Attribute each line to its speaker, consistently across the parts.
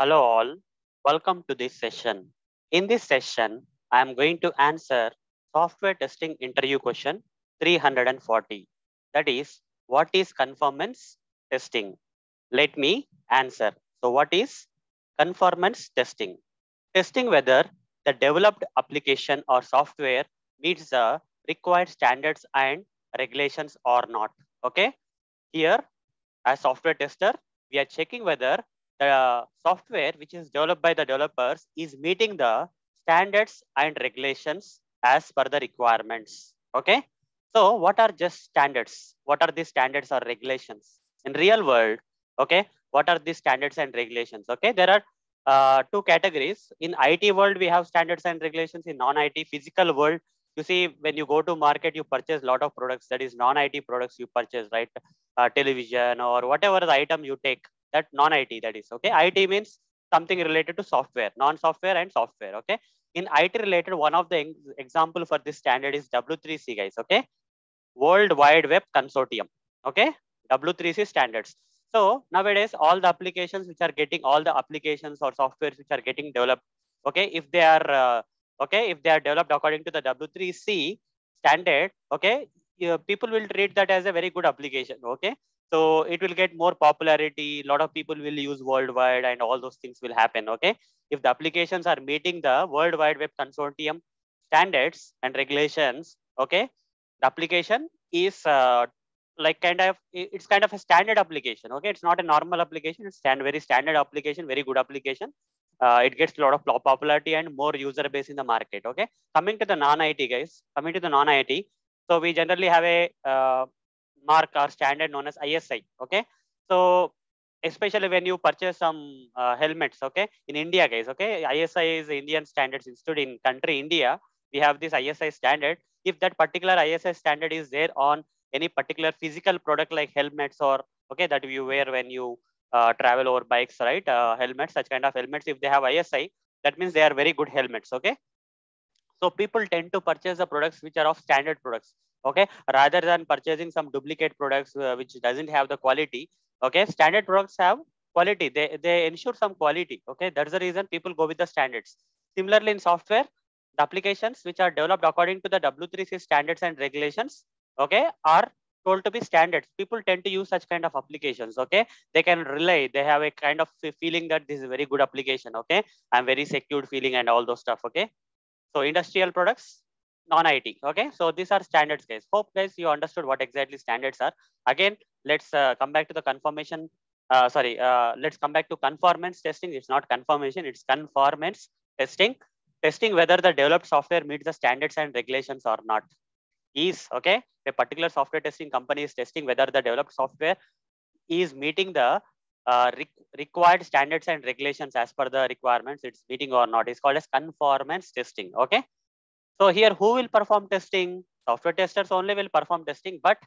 Speaker 1: Hello all, welcome to this session. In this session, I am going to answer software testing interview question 340. That is, what is conformance testing? Let me answer. So what is conformance testing? Testing whether the developed application or software meets the required standards and regulations or not. Okay. Here, as software tester, we are checking whether the software which is developed by the developers is meeting the standards and regulations as per the requirements. Okay. So what are just standards? What are the standards or regulations? In real world, okay, what are the standards and regulations? Okay, there are uh, two categories. In IT world, we have standards and regulations. In non-IT physical world, you see when you go to market, you purchase a lot of products. That is non-IT products you purchase, right? Uh, television or whatever the item you take that non-IT that is okay. IT means something related to software, non-software and software. Okay. In IT related, one of the example for this standard is W3C guys. Okay. World Wide Web Consortium. Okay. W3C standards. So nowadays, all the applications which are getting all the applications or softwares which are getting developed. Okay. If they are uh, okay, if they are developed according to the W3C standard, okay, people will treat that as a very good application. Okay. So it will get more popularity. A lot of people will use worldwide and all those things will happen. Okay. If the applications are meeting the World Wide Web Consortium standards and regulations, okay, the application is uh, like kind of, it's kind of a standard application. Okay. It's not a normal application. It's stand very standard application, very good application. Uh, it gets a lot of popularity and more user base in the market. Okay. Coming to the non-IT guys, coming to the non-IT. So we generally have a uh, mark or standard known as ISI. Okay. So especially when you purchase some uh, helmets, okay, in India, guys, okay, ISI is Indian Standards Institute in country India. We have this ISI standard. If that particular ISI standard is there on any particular physical product like helmets or okay that you wear when you uh, travel over bikes, right? Uh, helmets, such kind of helmets, if they have ISI, that means they are very good helmets. Okay. So people tend to purchase the products which are of standard products okay? Rather than purchasing some duplicate products uh, which doesn't have the quality okay? Standard products have quality. They they ensure some quality okay? That's the reason people go with the standards. Similarly in software the applications which are developed according to the w3c standards and regulations okay are told to be standards. People tend to use such kind of applications okay? They can rely they have a kind of feeling that this is a very good application okay? I'm very secured feeling and all those stuff okay? So industrial products non-IT. Okay, so these are standards, guys. Hope guys you understood what exactly standards are. Again, let's uh, come back to the confirmation. Uh, sorry, uh, let's come back to conformance testing. It's not confirmation, it's conformance testing. Testing whether the developed software meets the standards and regulations or not. Is okay. A particular software testing company is testing whether the developed software is meeting the uh, re required standards and regulations as per the requirements. It's meeting or not. It's called as conformance testing. Okay. So here, who will perform testing? Software testers only will perform testing, but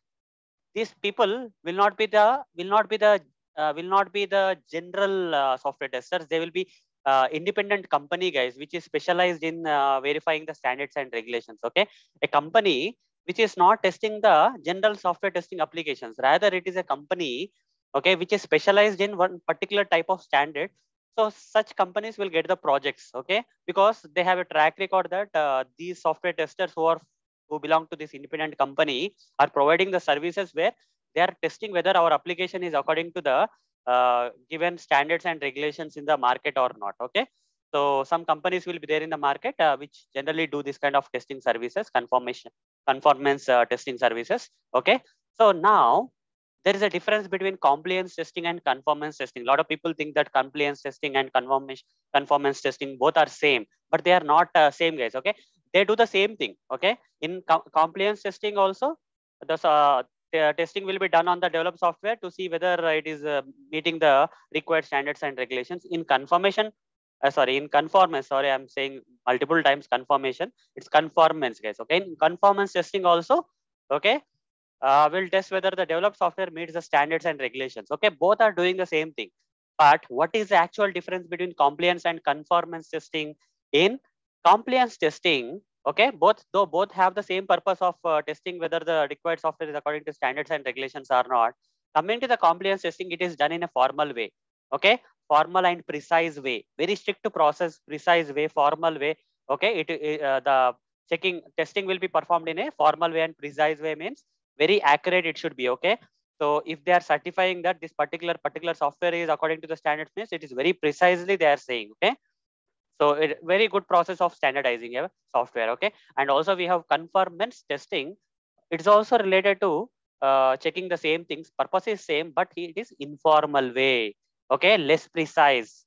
Speaker 1: these people will not be the will not be the uh, will not be the general uh, software testers. They will be uh, independent company guys, which is specialized in uh, verifying the standards and regulations. Okay, a company which is not testing the general software testing applications. Rather, it is a company okay which is specialized in one particular type of standard so such companies will get the projects okay? Because they have a track record that uh, these software testers who are who belong to this independent company are providing the services where they are testing whether our application is according to the uh, given standards and regulations in the market or not okay? So some companies will be there in the market uh, which generally do this kind of testing services confirmation conformance uh, testing services okay? So now there is a difference between compliance testing and conformance testing. A lot of people think that compliance testing and conformance conformance testing both are same, but they are not uh, same guys. Okay, they do the same thing. Okay, in com compliance testing also, the uh, testing will be done on the developed software to see whether it is uh, meeting the required standards and regulations. In confirmation, uh, sorry, in conformance, sorry, I'm saying multiple times confirmation. It's conformance, guys. Okay, in conformance testing also, okay, uh, will test whether the developed software meets the standards and regulations. Okay, both are doing the same thing. But what is the actual difference between compliance and conformance testing? In compliance testing, okay, both though both have the same purpose of uh, testing whether the required software is according to standards and regulations or not. Coming to the compliance testing, it is done in a formal way. Okay, formal and precise way, very strict to process, precise way, formal way. Okay, it uh, the checking testing will be performed in a formal way and precise way means very accurate it should be okay? So if they are certifying that this particular particular software is according to the standards means it is very precisely they are saying okay? So it very good process of standardizing a software okay? And also we have conformance testing. It's also related to uh, checking the same things. Purpose is same but it is informal way okay? Less precise.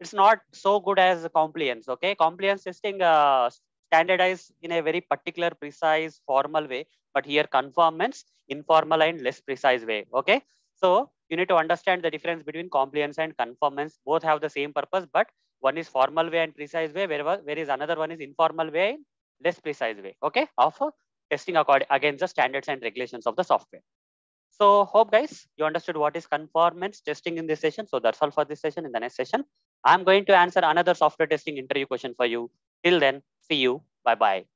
Speaker 1: It's not so good as compliance okay? Compliance testing uh, standardized in a very particular precise formal way but here conformance informal and less precise way okay? So you need to understand the difference between compliance and conformance both have the same purpose but one is formal way and precise way whereas another one is informal way less precise way okay? Of testing according against the standards and regulations of the software. So hope guys you understood what is conformance testing in this session. So that's all for this session. In the next session i'm going to answer another software testing interview question for you. Till then See you. Bye bye.